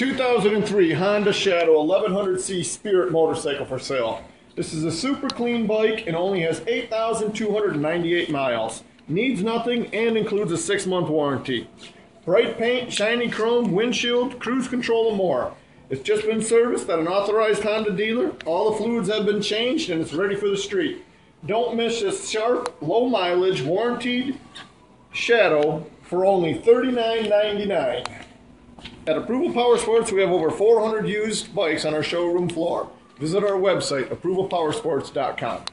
2003 Honda Shadow 1100C Spirit motorcycle for sale. This is a super clean bike and only has 8,298 miles. Needs nothing and includes a six month warranty. Bright paint, shiny chrome, windshield, cruise control, and more. It's just been serviced at an authorized Honda dealer. All the fluids have been changed and it's ready for the street. Don't miss this sharp, low mileage, warranted Shadow for only $39.99. At Approval Power Sports, we have over 400 used bikes on our showroom floor. Visit our website, approvalpowersports.com.